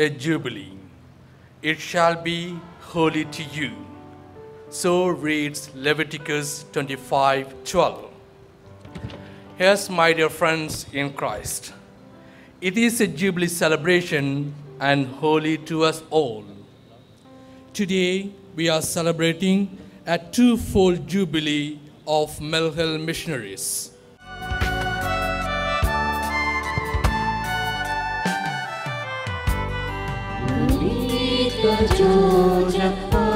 A jubilee, it shall be holy to you. So reads Leviticus 25 12. Yes, my dear friends in Christ, it is a jubilee celebration and holy to us all. Today, we are celebrating a twofold jubilee of Mill Hill missionaries. जो जपा।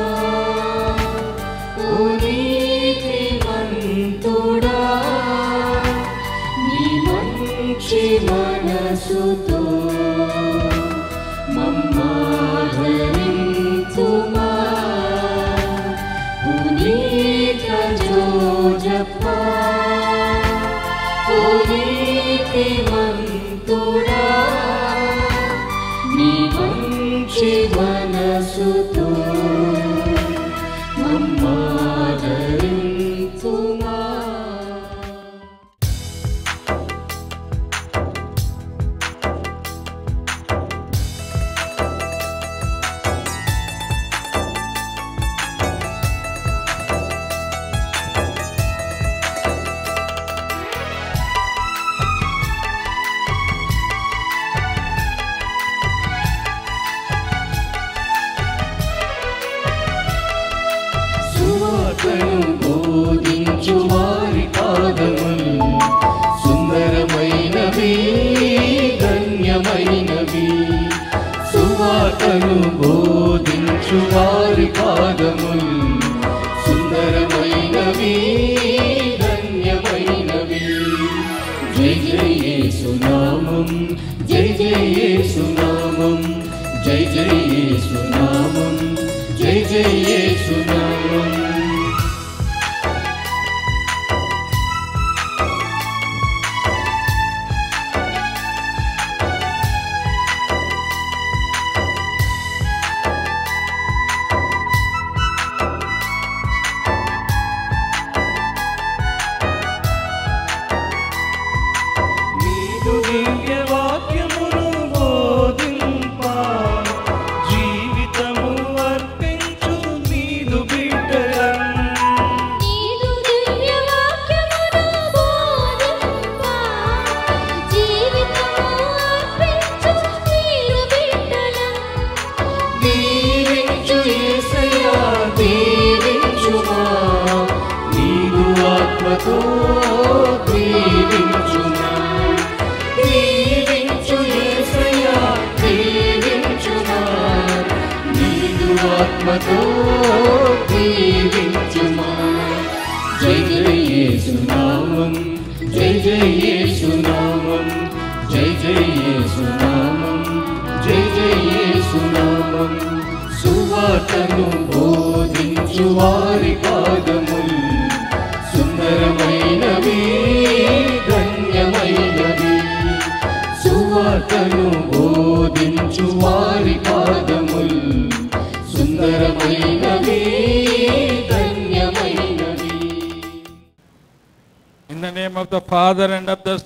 तोरा मनसो मम तो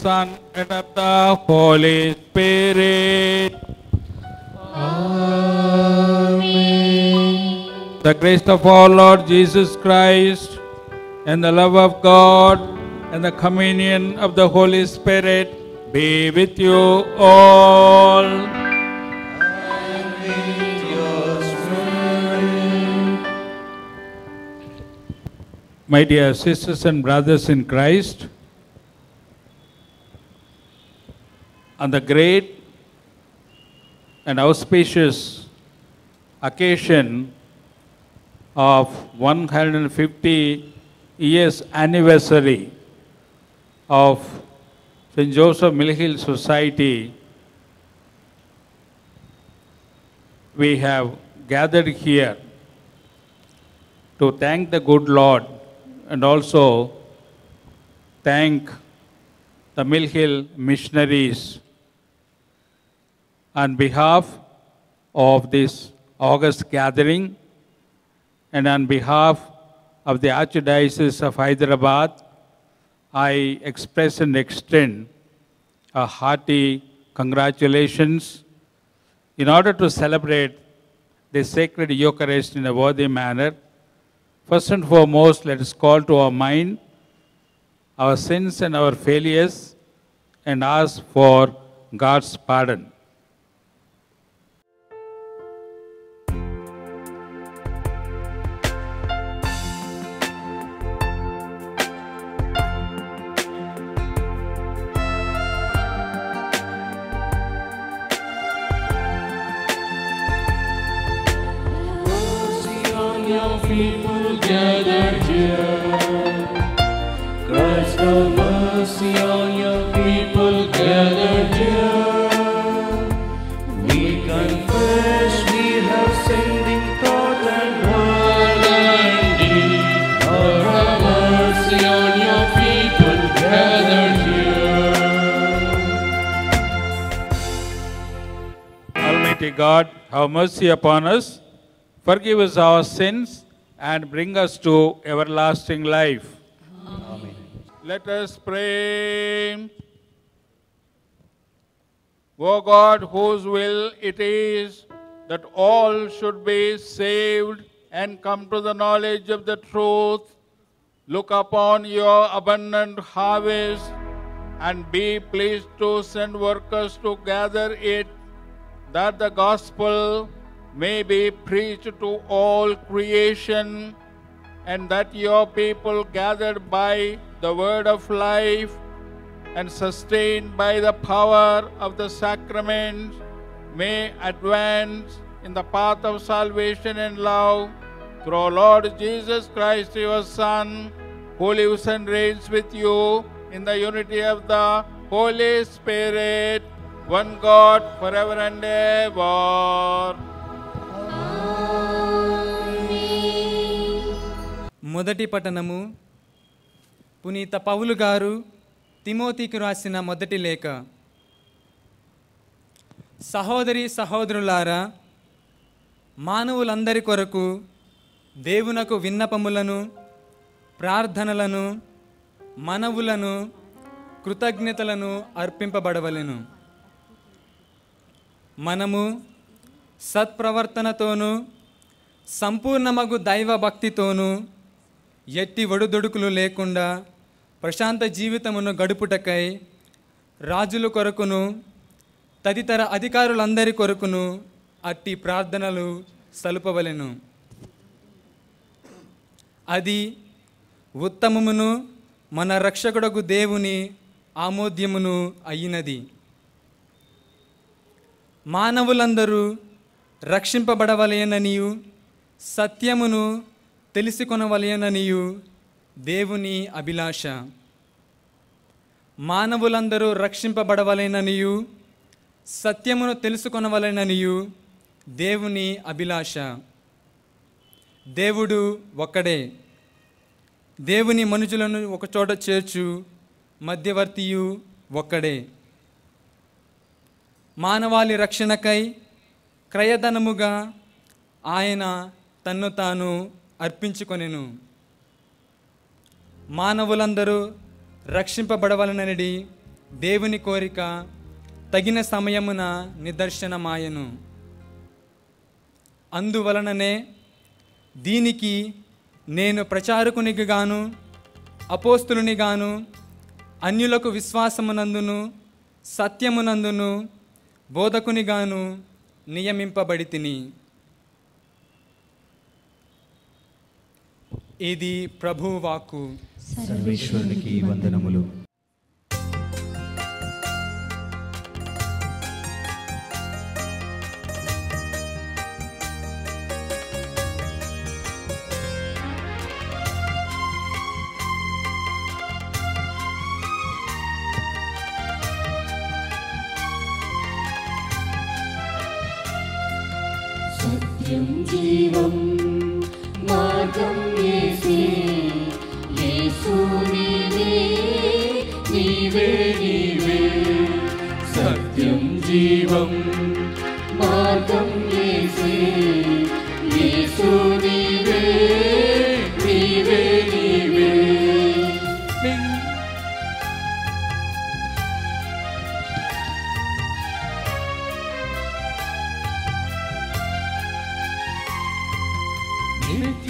Son and of the Holy Spirit. Amen. The grace of our Lord Jesus Christ and the love of God and the communion of the Holy Spirit be with you all. My dear sisters and brothers in Christ, on the great and auspicious occasion of 150 years anniversary of St. Joseph Mill Hill Society, we have gathered here to thank the good Lord and also thank the Mill Hill missionaries on behalf of this August gathering and on behalf of the Archdiocese of Hyderabad, I express and extend a hearty congratulations In order to celebrate this sacred Eucharist in a worthy manner, first and foremost, let us call to our mind our sins and our failures and ask for God's pardon. Mercy upon us, forgive us our sins, and bring us to everlasting life. Amen. Let us pray. O God, whose will it is that all should be saved and come to the knowledge of the truth, look upon your abundant harvest and be pleased to send workers to gather it, that the gospel may be preached to all creation, and that your people gathered by the word of life and sustained by the power of the sacrament may advance in the path of salvation and love through our Lord Jesus Christ, your Son, who lives and reigns with you in the unity of the Holy Spirit, one God, forever and ever. మొదటి పట్టణము పునీత పౌలు గారు తిమోతికి రాసిన మొదటి లేఖ. సహోదరి సహోదరులారా మానవులందరి కొరకు దేవునకు విన్నపములను ప్రార్థనలను మనవులను కృతజ్ఞతలను అర్పింపబడవలెను. మనము సత్ప్రవర్తనతోనూ సంపూర్ణమగు దైవ భక్తితోనూ ఎట్టి ఒడుదొడుకులు లేకుండా ప్రశాంత జీవితమును గడుపుటకై రాజుల కొరకును తదితర అధికారులందరి కొరకును అట్టి ప్రార్థనలు సలుపవలెను. అది ఉత్తమమును మన రక్షకుడకు దేవుని ఆమోద్యమును అయినది. మానవులందరూ రక్షింపబడవలేననియు సత్యమును తెలిసికొనవలయననియు దేవుని అభిలాష. మానవులందరూ రక్షింపబడవలెననియు సత్యమును తెలుసుకొనవలెననియు దేవుని అభిలాష. దేవుడు ఒక్కడే. దేవుని మనుషులను ఒకచోట చేర్చు మధ్యవర్తియు ఒక్కడే. మానవాళి రక్షణకై క్రయధనముగా ఆయన తన్ను తాను అర్పించుకొనెను. మానవులందరూ రక్షింపబడవలనని దేవుని కోరిక తగిన సమయమున నిదర్శనమాయను. అందువలననే దీనికి నేను ప్రచారకునికి గాను అపోస్తులుని గాను అన్యులకు విశ్వాసమునందును సత్యమునందును బోధకునిగాను నియమింపబడి తిని ఇది ప్రభువాకు సర్వేశ్వరునికి వందనములు.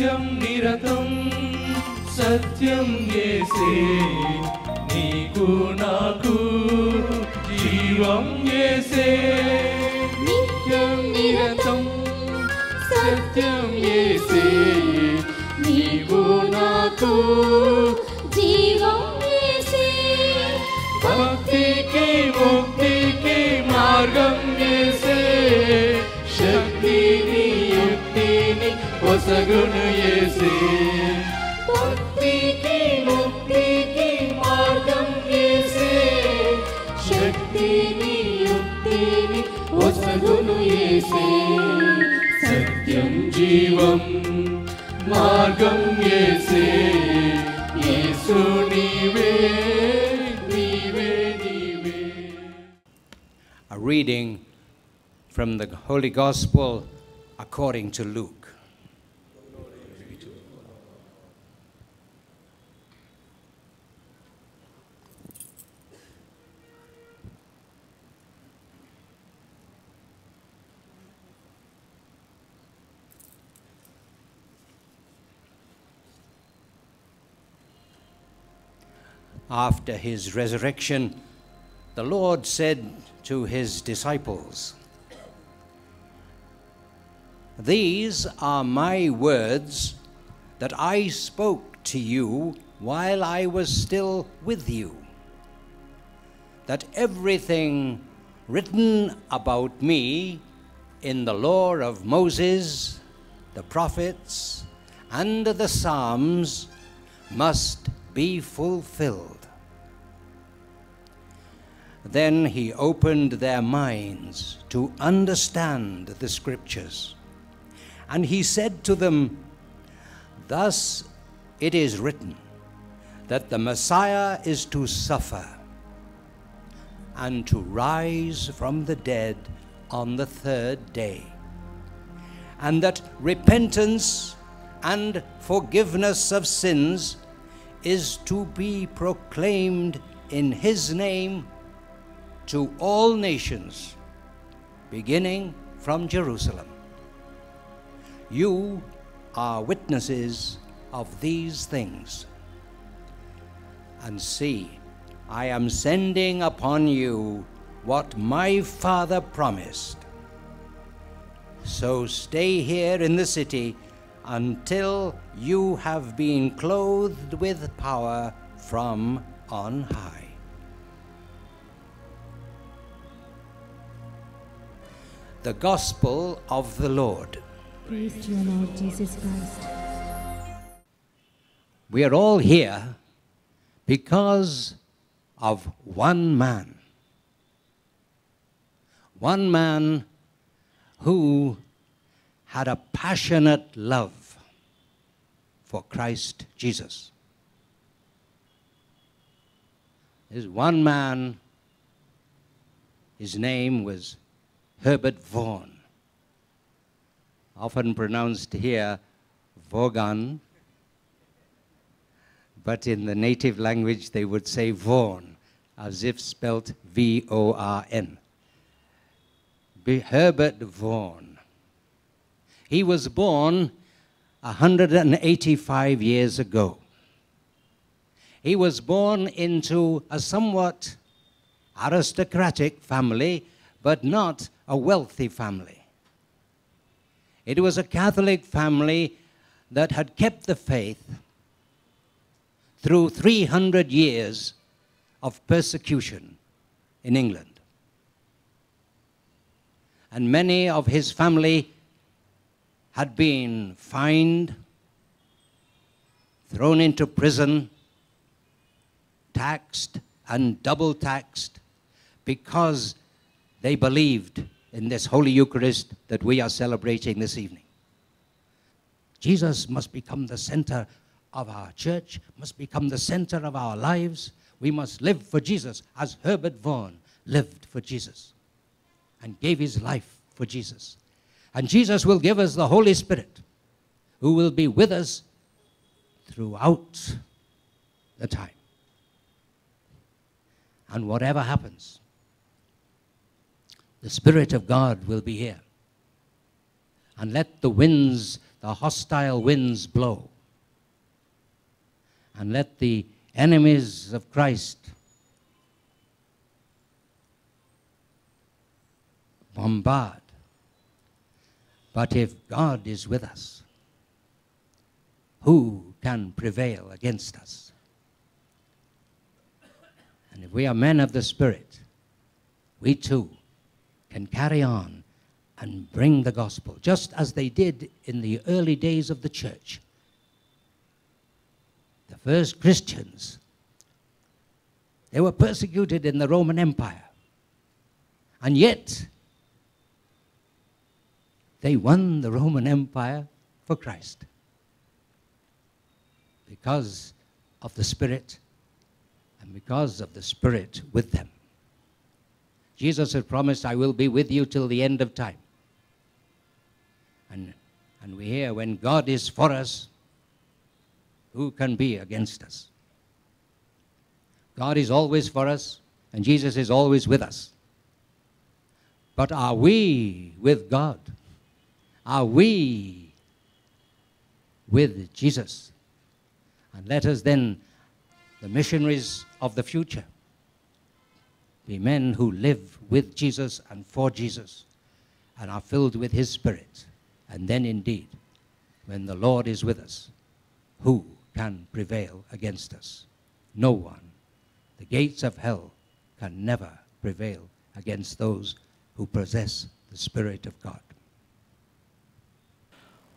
నిత్యం నిరతం సత్యం చేసే నీకు నాకు జీవం చేసే నిత్యం నిరతం సత్యం చేసే నీకు నాకు सगुन ये से भक्ति की मुक्ति की मार्गम ये से शक्ति नि युक्ति नि वो सगुन ये से सत्यम जीवम मार्गम ये से ये सुनिवे नीवे नीवे A reading from the Holy Gospel according to Luke. After his resurrection, the Lord said to his disciples, These are my words that I spoke to you while I was still with you. That everything written about me in the law of Moses, the prophets, and the Psalms must be fulfilled. Then he opened their minds to understand the scriptures. And he said to them, Thus it is written that the Messiah is to suffer and to rise from the dead on the third day, and that repentance and forgiveness of sins is to be proclaimed in his name to all nations, beginning from Jerusalem. You are witnesses of these things. And see, I am sending upon you what my Father promised. So stay here in the city until you have been clothed with power from on high. The Gospel of the Lord. Praise to you, Lord Jesus Christ. We are all here because of one man. One man who had a passionate love for Christ Jesus. There's one man, his name was Herbert Vaughan, often pronounced here Vaughan, but in the native language they would say Vaughan, as if spelt V O R N. Herbert Vaughan. He was born 185 years ago. He was born into a somewhat aristocratic family, but not a wealthy family. It was a Catholic family that had kept the faith through 300 years of persecution in England. And many of his family had been fined, thrown into prison, taxed and double taxed because they believed in this Holy Eucharist that we are celebrating this evening. Jesus must become the center of our church, must become the center of our lives. We must live for Jesus as Herbert Vaughan lived for Jesus and gave his life for Jesus. And Jesus will give us the Holy Spirit who will be with us throughout the time. And whatever happens, the Spirit of God will be here. And let the winds the hostile winds blow. And let the enemies of Christ bombard. But if God is with us, who can prevail against us? And if we are men of the Spirit, we too can carry on and bring the gospel, just as they did in the early days of the church. The first Christians, they were persecuted in the Roman Empire. And yet, they won the Roman Empire for Christ because of the Spirit and because of the Spirit with them. Jesus had promised, I will be with you till the end of time. And, and we hear, when God is for us, who can be against us? God is always for us, and Jesus is always with us. But are we with God? Are we with Jesus? And let us then, the missionaries of the future, be men who live with Jesus and for Jesus and are filled with His Spirit. And then, indeed, when the Lord is with us, who can prevail against us? No one. The gates of hell can never prevail against those who possess the Spirit of God.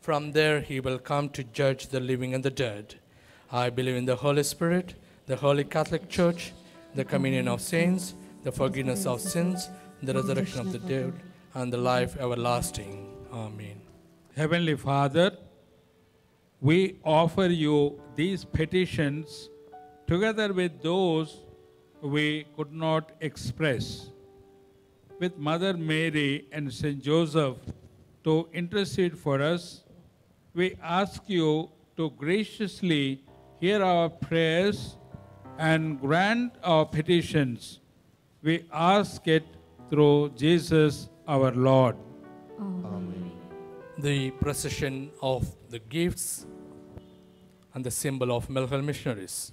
From there he will come to judge the living and the dead. I believe in the Holy Spirit, the Holy Catholic Church, the communion of saints, the forgiveness of sins, the resurrection of the dead, and the life everlasting. Amen. Heavenly Father, we offer you these petitions together with those we could not express. With Mother Mary and Saint Joseph to intercede for us, we ask you to graciously hear our prayers and grant our petitions. We ask it through Jesus our Lord. The procession of the gifts and the symbol of Mill Hill missionaries.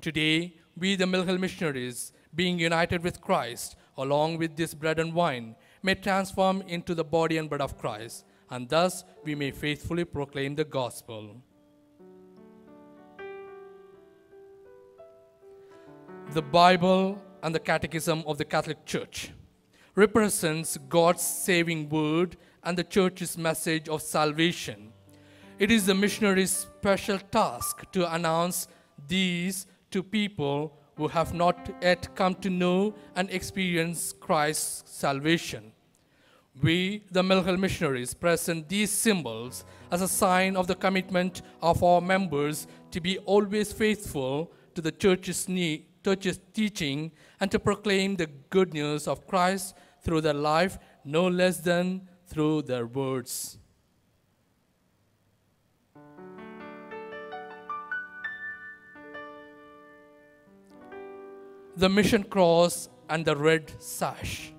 Today, we, the Mill Hill missionaries, being united with Christ, along with this bread and wine, may transform into the body and blood of Christ, and thus we may faithfully proclaim the gospel. The Bible and the Catechism of the Catholic Church represents God's saving word and the church's message of salvation. It is the missionary's special task to announce these to people who have not yet come to know and experience Christ's salvation. We, the Mill Hill missionaries, present these symbols as a sign of the commitment of our members to be always faithful to the church's, need, church's teaching and to proclaim the good news of Christ through their life no less than through their words. The mission cross and the red sash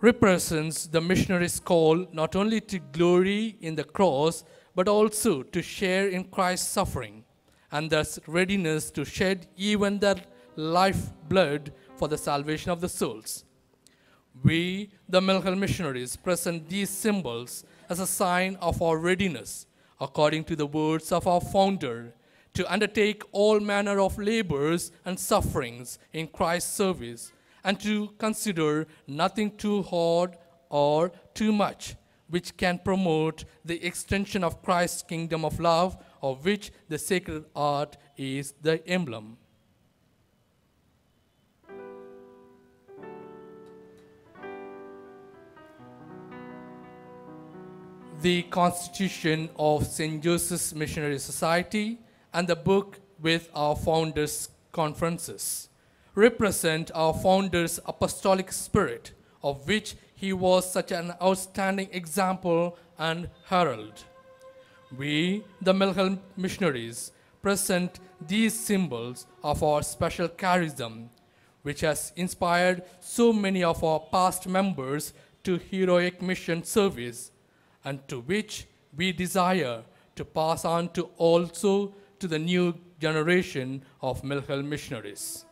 represents the missionary's call not only to glory in the cross but also to share in Christ's suffering and thus readiness to shed even their life blood for the salvation of the souls. We, the Mill Hill missionaries, present these symbols as a sign of our readiness, according to the words of our founder, to undertake all manner of labors and sufferings in Christ's service, and to consider nothing too hard or too much, which can promote the extension of Christ's kingdom of love, of which the sacred art is the emblem. the Constitution of St. Joseph's Missionary Society and the book with our founders' conferences represent our founder's apostolic spirit, of which he was such an outstanding example and herald. We, the Mill Hill missionaries, present these symbols of our special charism, which has inspired so many of our past members to heroic mission service, and to which we desire to pass on to also to the new generation of Mill Hill missionaries.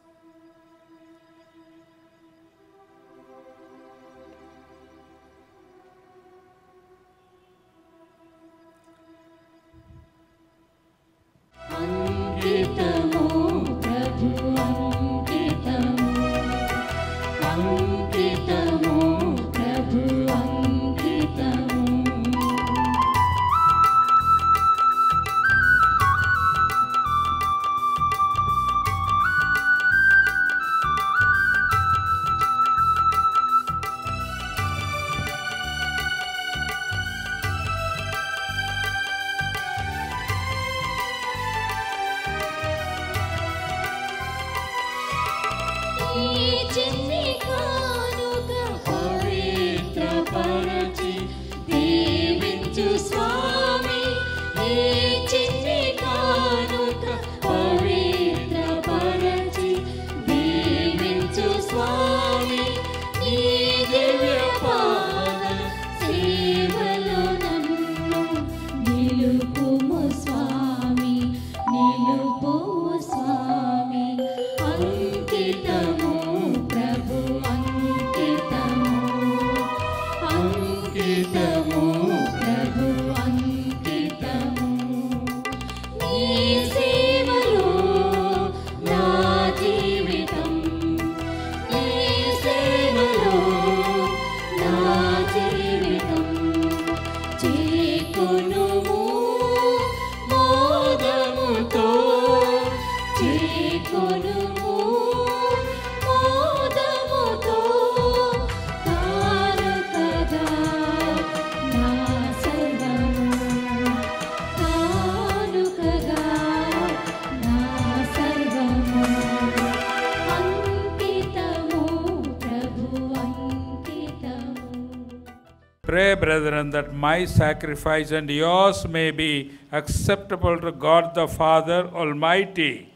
Brethren, that my sacrifice and yours may be acceptable to God the Father Almighty.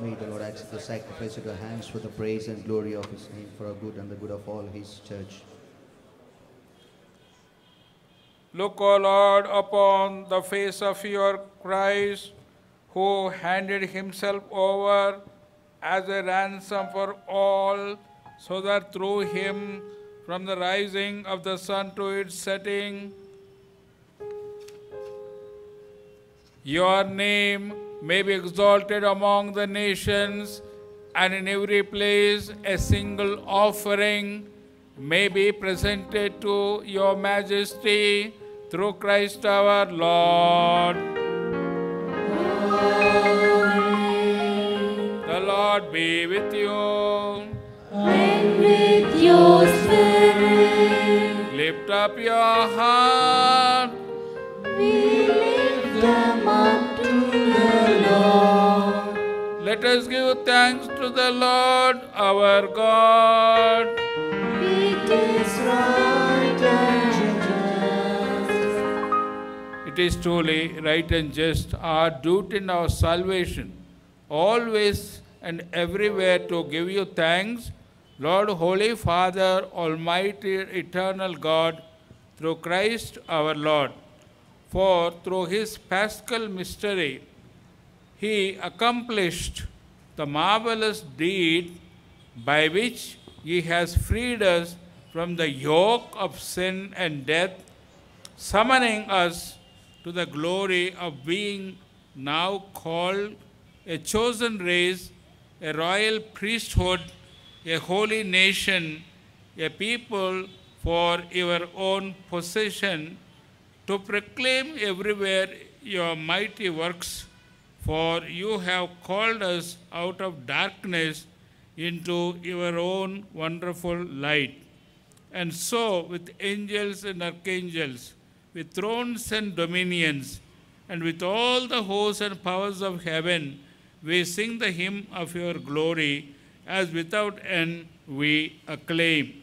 May the Lord accept the sacrifice at your hands for the praise and glory of his name, for our good and the good of all his church. Look, O Lord, upon the face of your Christ, who handed himself over as a ransom for all, so that through him, from the rising of the sun to its setting, your name may be exalted among the nations, and in every place a single offering may be presented to your majesty through Christ our Lord. The Lord be with you. And with your spirit Lift up your heart. we lift them up to the Lord. Let us give thanks to the Lord our God. It is right and just. It is truly right and just our duty in our salvation, always and everywhere to give you thanks, Lord, Holy Father, Almighty, Eternal God, through Christ our Lord. For through his paschal mystery, he accomplished the marvelous deed by which he has freed us from the yoke of sin and death summoning us to the glory of being now called a chosen race, a royal priesthood, a holy nation, a people for your own possession, to proclaim everywhere your mighty works. For you have called us out of darkness into your own wonderful light. And so, with angels and archangels, with thrones and dominions, and with all the hosts and powers of heaven, we sing the hymn of your glory, as without end we acclaim.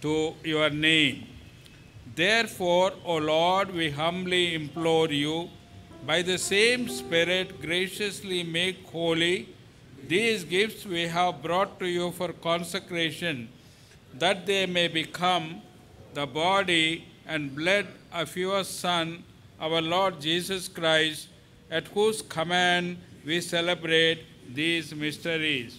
to your name. Therefore, O Lord, we humbly implore you, by the same Spirit, graciously make holy these gifts we have brought to you for consecration, that they may become the body and blood of your Son, our Lord Jesus Christ, at whose command we celebrate these mysteries.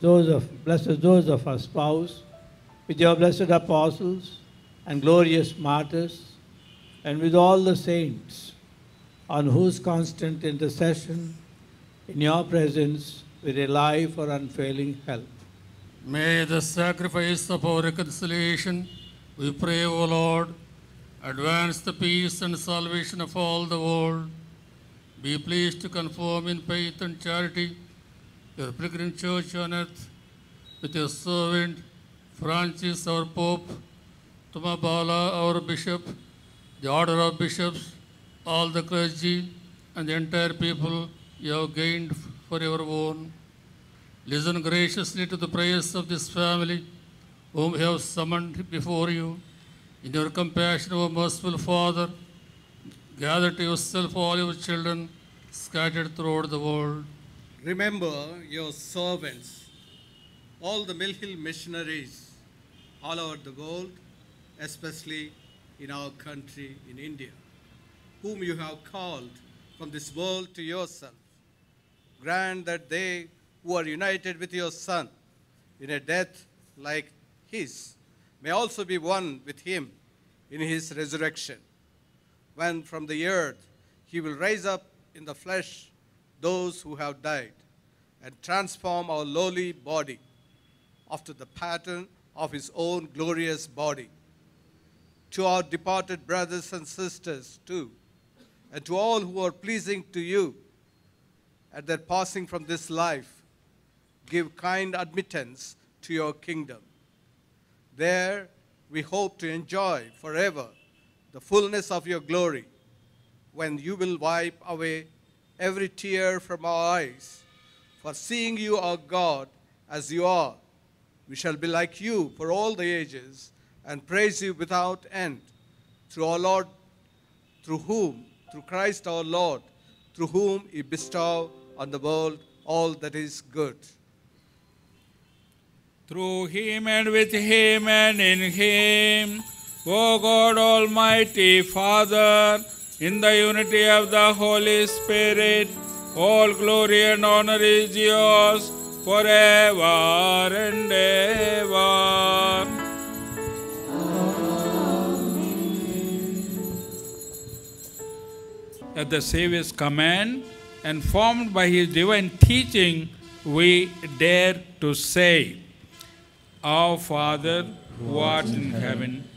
Joseph, blessed Joseph, our spouse, with your blessed apostles and glorious martyrs, and with all the saints, on whose constant intercession in your presence we rely for unfailing help. May the sacrifice of our reconciliation, we pray, O Lord, advance the peace and salvation of all the world. Be pleased to conform in faith and charity your pilgrim church on earth with your servant Francis, our Pope, Thumma Bala, our Bishop, the order of bishops, all the clergy, and the entire people you have gained for your own. Listen graciously to the prayers of this family, whom you have summoned before you. In your compassion, O merciful Father, gather to yourself all your children scattered throughout the world. Remember your servants, all the Mill Hill missionaries all over the world, especially in our country, in India, whom you have called from this world to yourself. Grant that they who are united with your Son in a death like his may also be one with him in his resurrection, when from the earth he will rise up in the flesh those who have died and transform our lowly body after the pattern of his own glorious body. To our departed brothers and sisters, too, and to all who are pleasing to you at their passing from this life, give kind admittance to your kingdom. There we hope to enjoy forever the fullness of your glory when you will wipe away every tear from our eyes. For seeing you, our God, as you are, we shall be like you for all the ages and praise you without end. Through our Lord, through whom, through Christ our Lord, through whom you bestow on the world all that is good. Through him and with him and in him, O God Almighty Father, in the unity of the Holy Spirit, all glory and honor is yours forever and ever. At the Saviour's command and formed by his divine teaching, we dare to say, Our Father, who art in heaven,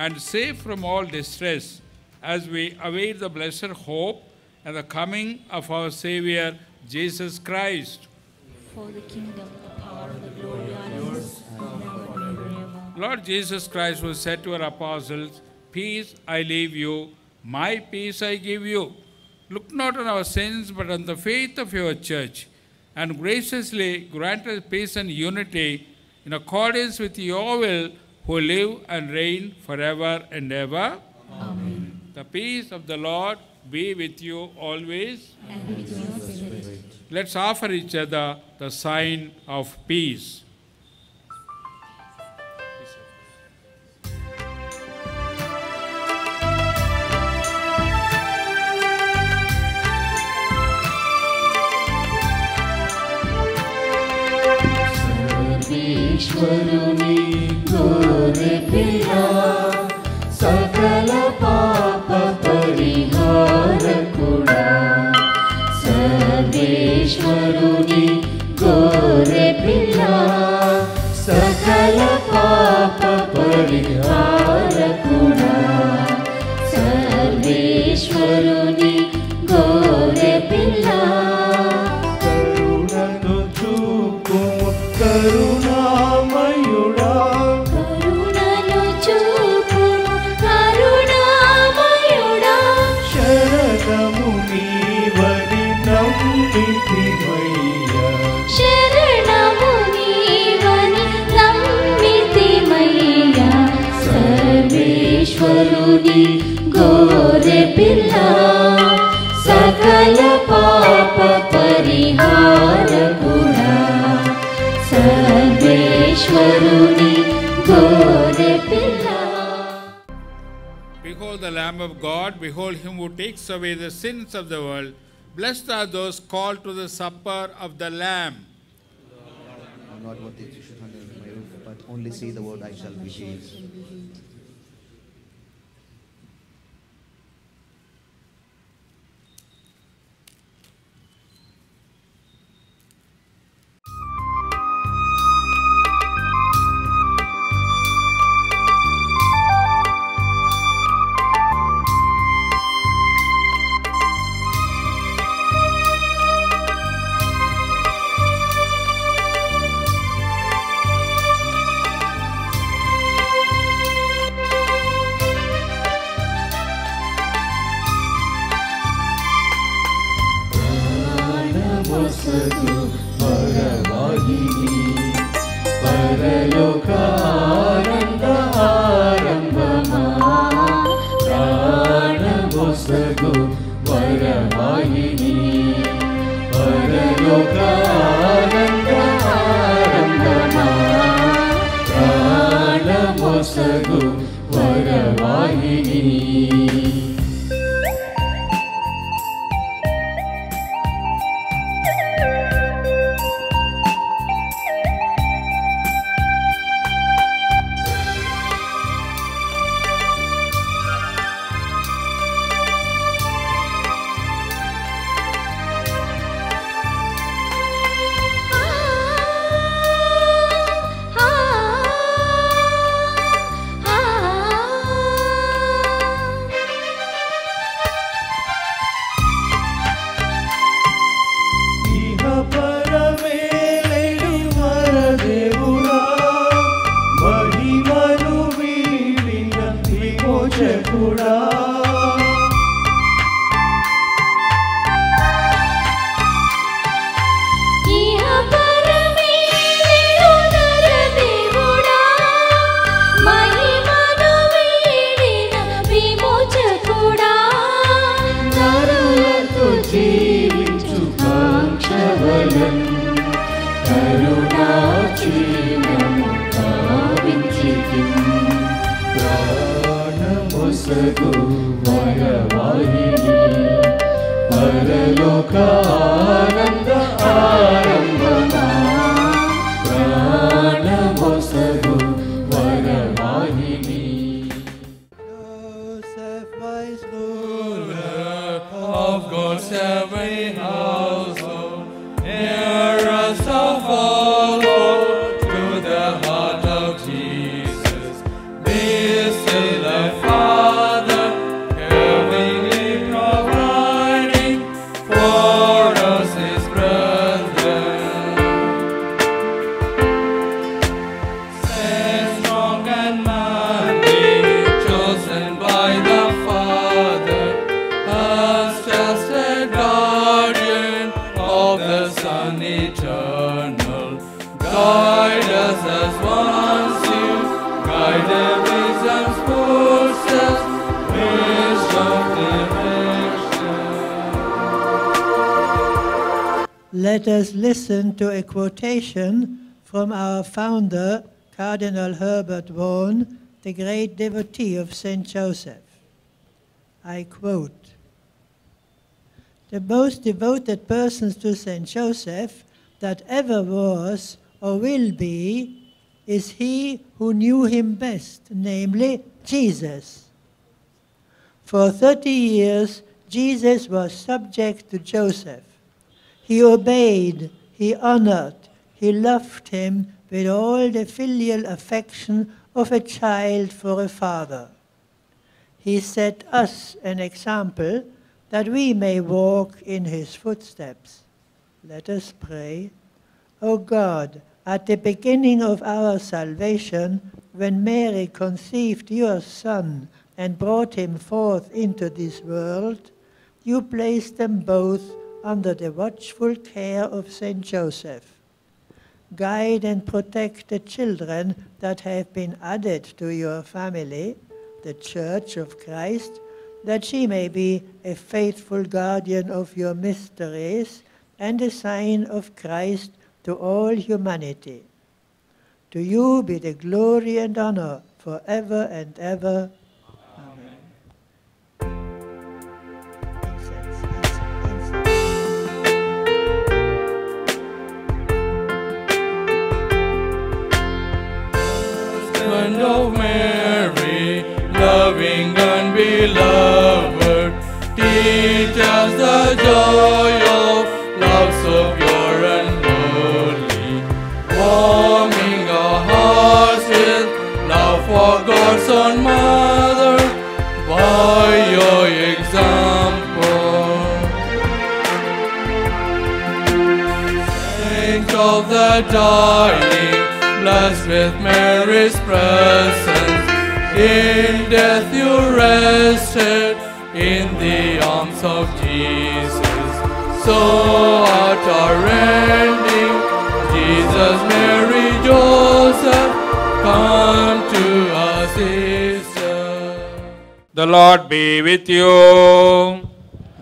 and safe from all distress, as we await the blessed hope and the coming of our Savior, Jesus Christ. For the kingdom, the power, the glory are yours, now and forever. Lord Jesus Christ was said to our apostles, Peace I leave you, my peace I give you. Look not on our sins, but on the faith of your church, and graciously grant us peace and unity in accordance with your will, who live and reign forever and ever. Amen. The peace of the Lord be with you always. And with your spirit. Let's offer each other the sign of peace below. సర్వేశ్వరుని గోరె పిల్ల సకల పాప పరిహారకుడా సర్వేశ్వరుని గోరె పిల్ల Behold the Lamb of God, behold him who takes away the sins of the world. Blessed are those called to the supper of the Lamb. I'm not worthy that you should handle my roof, but only say the word, I shall be healed. वरवाहिनी Let us listen to a quotation from our founder, Cardinal Herbert Vaughan, the great devotee of St. Joseph. I quote The most devoted persons to St. Joseph that ever was or will be is he who knew him best, namely Jesus. For 30 years, Jesus was subject to Joseph. He obeyed, he honored, he loved him with all the filial affection of a child for a father. He set us an example that we may walk in his footsteps. Let us pray. O God, at the beginning of our salvation, when Mary conceived your Son and brought him forth into this world, you placed them both under the watchful care of Saint Joseph. Guide and protect the children that have been added to your family, the church of Christ, that she may be a faithful guardian of your mysteries and a sign of Christ to all humanity. To you be the glory and honor forever and ever. Husband of Mary, loving and beloved, teach us the joy of love so pure and holy, warming our hearts with love for God's own mother by your example. Saint of the dying, blessed with Mary's presence. In death you rested in the arms of Jesus. So at our ending, Jesus, Mary, Joseph, come to us, sister. The Lord be with you.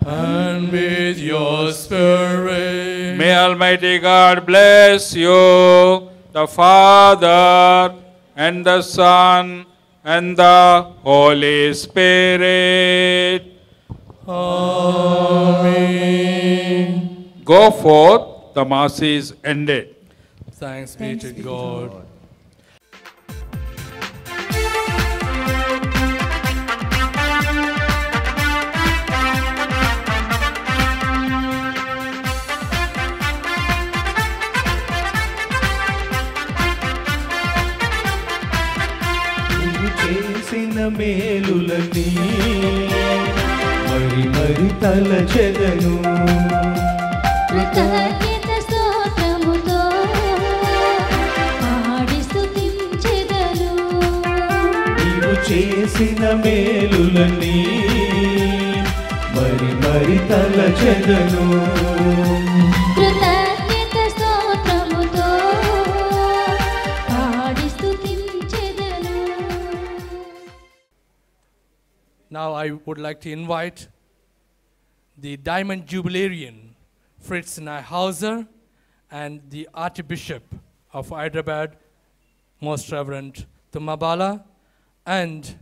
And with your spirit. May Almighty God bless you, the Father, and the Son, and the Holy Spirit. Amen. Go forth, the Mass is ended. Thanks be to God. నీవు తెలిసిన మేలుల మరి మరి తల చెదను చేసిన మేలులన్నీ మరి మరి తల చెదను I would like to invite the Diamond Jubilarian Fritz Nyhauser and the Archbishop of Hyderabad, Most Reverend Thumma Bala, and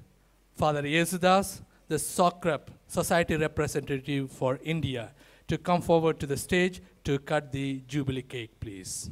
Father Yesudas, the SOCREP, Society Representative for India, to come forward to the stage to cut the Jubilee cake, please.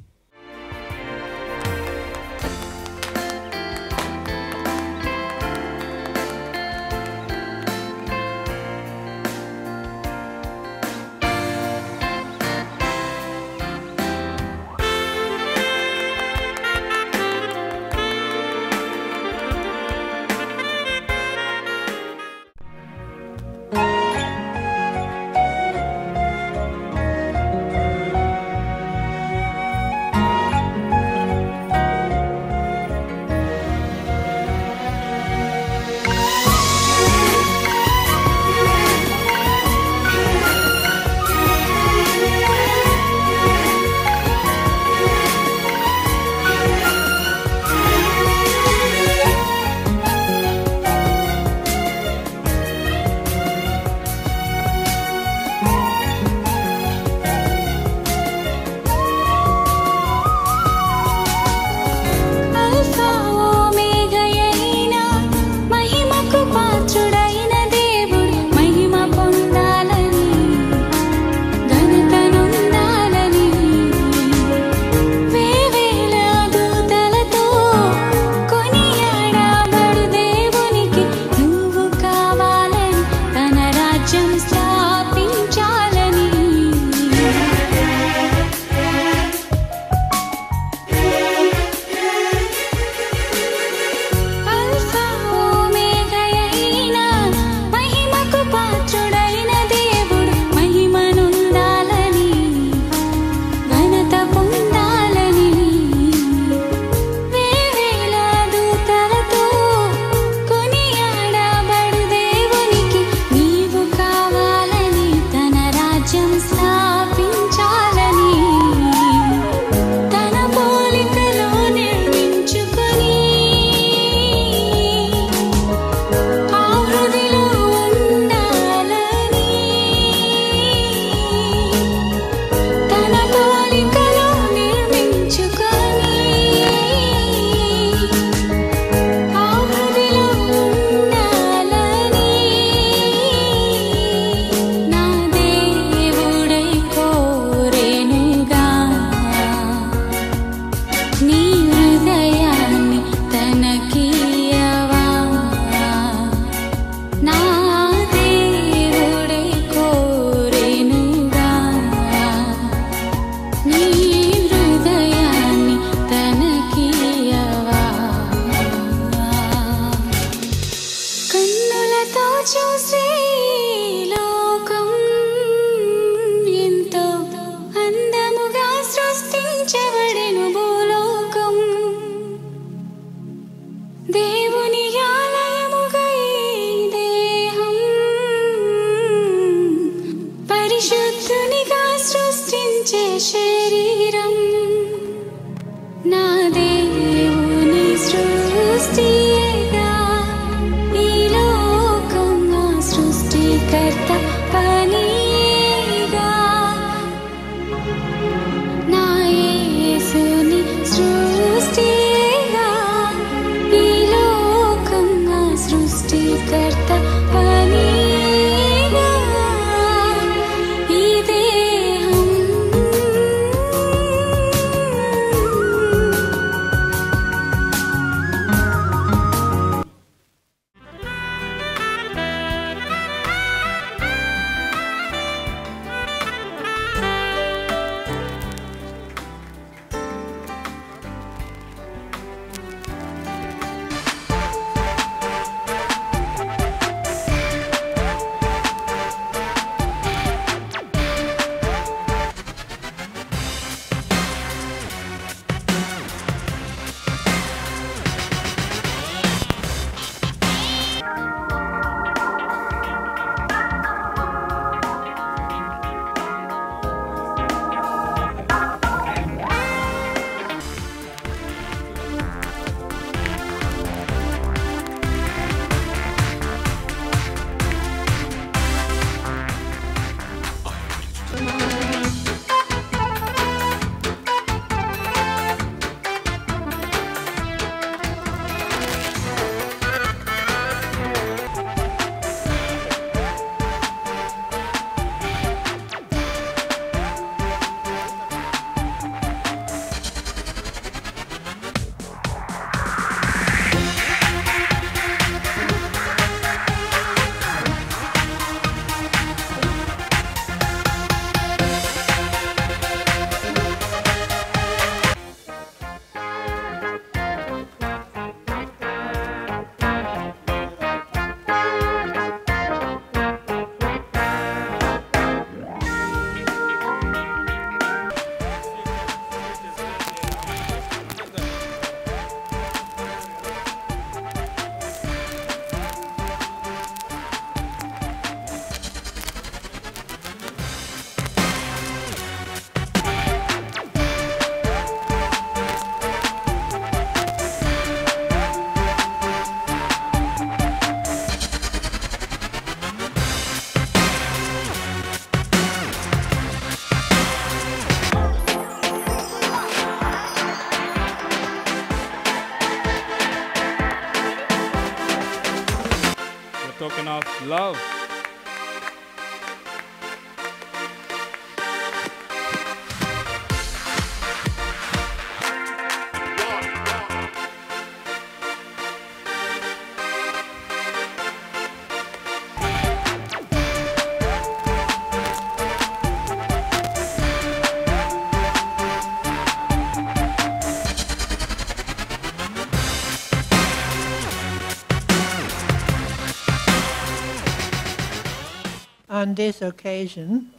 On this occasion,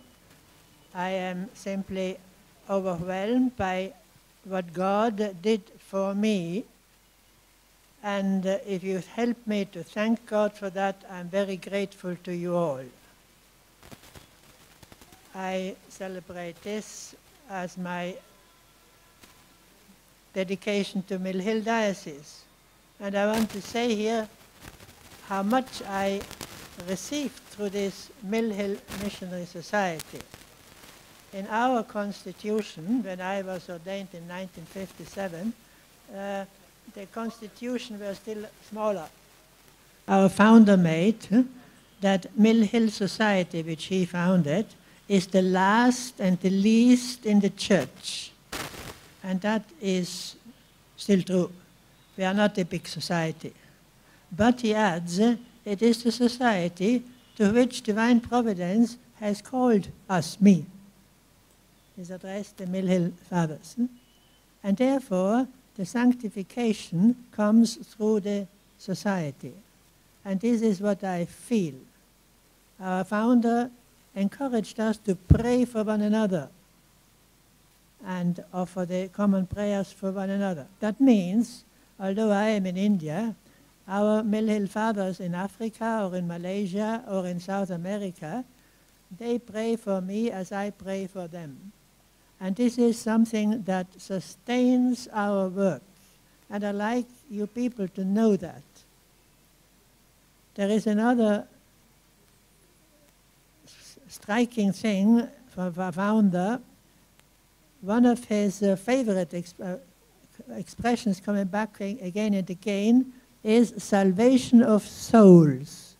I am simply overwhelmed by what God did for me. And uh, if you help me to thank God for that, I'm very grateful to you all. I celebrate this as my dedication to Mill Hill Diocese. And I want to say here how much I received through this Mill Hill Missionary Society. In our constitution, when I was ordained in 1957, uh, the constitution was still smaller. Our founder made that Mill Hill Society, which he founded, is the last and the least in the church. And that is still true. We are not a big society. But he adds, it is the society to which divine providence has called us, me. Is addressed the Mill Hill Fathers. And therefore, the sanctification comes through the society. and this is what I feel. Our founder encouraged us to pray for one another and offer the common prayers for one another. That means, although I am in India, our Mill Hill fathers in Africa or in Malaysia or in South America, they pray for me as I pray for them. And this is something that sustains our work. And I like you people to know that. There is another striking thing from our founder. One of his uh, favorite exp- uh, expressions coming back again and again is salvation of souls.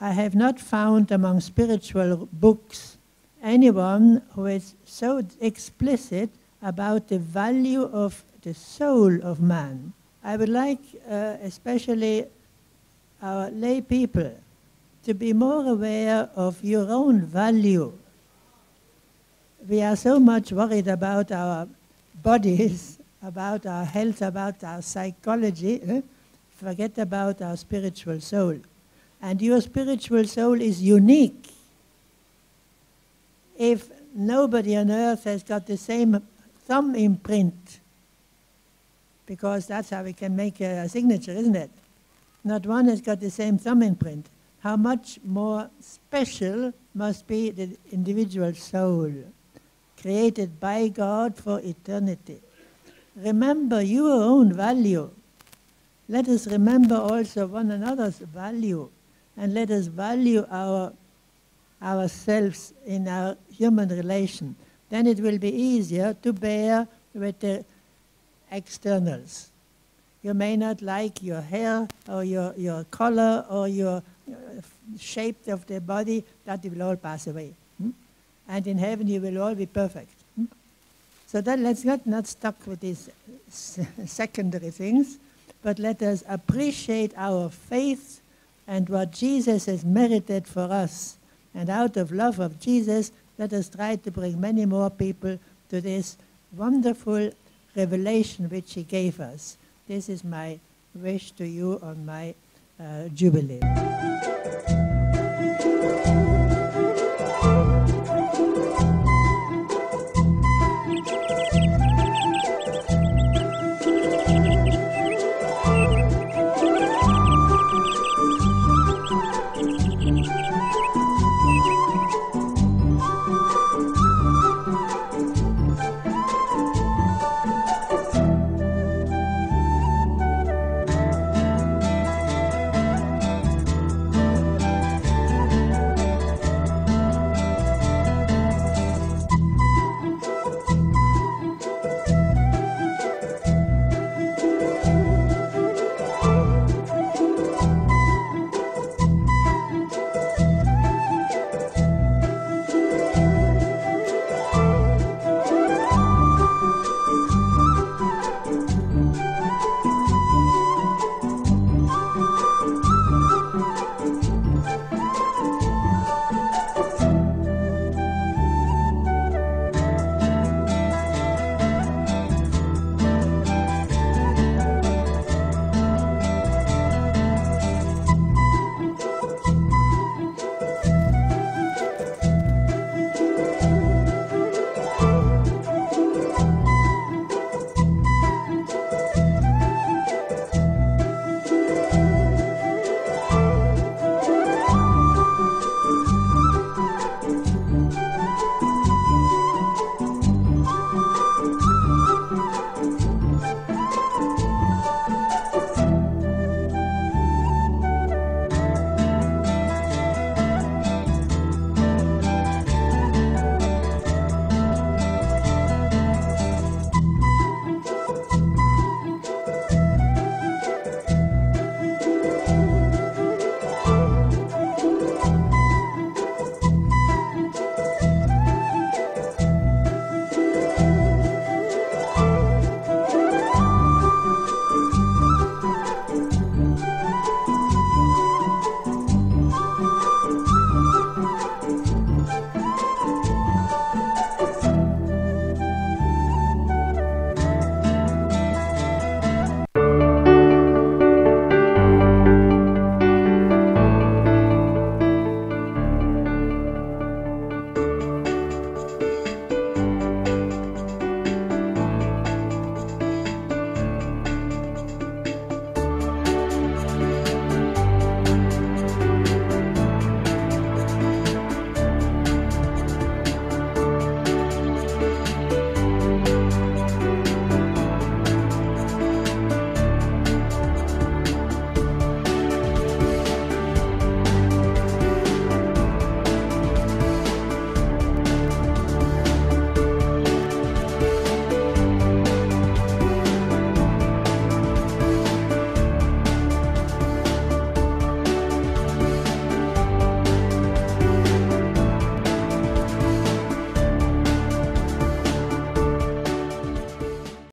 I have not found among spiritual books anyone who is so explicit about the value of the soul of man. I would like, uh, especially our lay people, to be more aware of your own value. We are so much worried about our bodies, about our health, about our psychology, eh? forget about our spiritual soul. And your spiritual soul is unique. If nobody on earth has got the same thumb imprint, because that's how we can make a signature, isn't it? Not one has got the same thumb imprint. How much more special must be the individual soul, created by God for eternity. Remember your own value. Let us remember also one another's value, and let us value our ourselves in our human relation. Then it will be easier to bear with the externals. You may not like your hair or your, your color or your uh, shape of the body, that will all pass away. hmm? And in heaven you will all be perfect. So that let's not, not stuck with these secondary things, but let us appreciate our faith and what Jesus has merited for us. And out of love of Jesus, let us try to bring many more people to this wonderful revelation which he gave us. This is my wish to you on my uh, jubilee.